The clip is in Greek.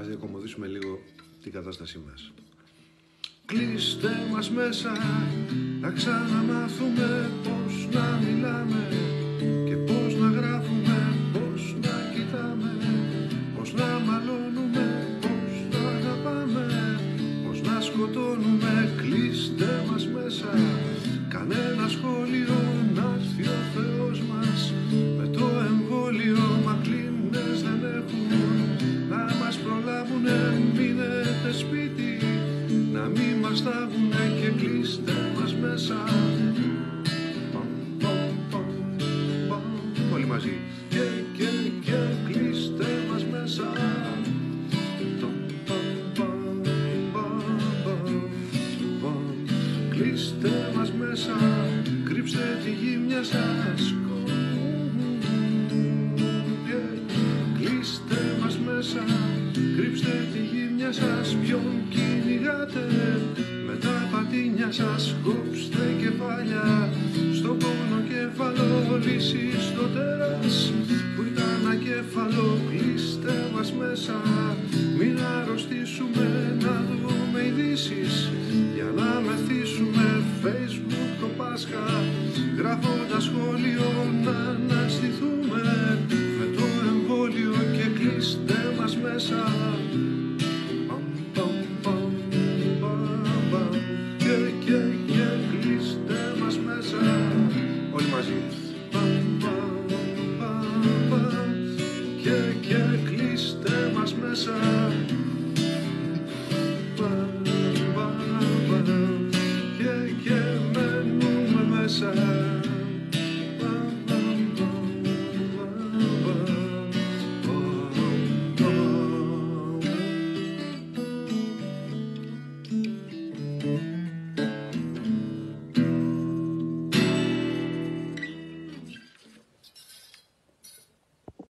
Ας διακομωδήσουμε λίγο την κατάστασή μας. Κλείστε μας μέσα, να ξαναμάθουμε πώς να μιλάμε και πώς να γράφουμε, πώς να κοιτάμε, πώς να μαλώνουμε, πώς να αγαπάμε, πώς να σκοτώνουμε. Μην μας θάβουνε και κλείστε μας μέσα. Παμ, παμ, παμ, παμ. Όλοι μαζί. Και και και κλείστε μας μέσα. Παμ, παμ, παμ, παμ, παμ, παμ. Κλείστε μας μέσα, κρύψτε τη γύμνια σας Κλείστε μας μέσα, κρύψτε τη γύμνια σας. Ποιον κυνηγάτε; γκρίνια σας κόψτε κεφάλια στο πόνο κεφαλό λύση στο τέρας που ήταν ακεφαλό κλείστε μας μέσα. Μην αρρωστήσουμε να δούμε ειδήσεις για να μεθύσουμε facebook το Πάσχα. Τα σχόλιο να αναστηθούμε με το εμβόλιο και κλείστε μας μέσα. μέσα και μένουμε μέσα.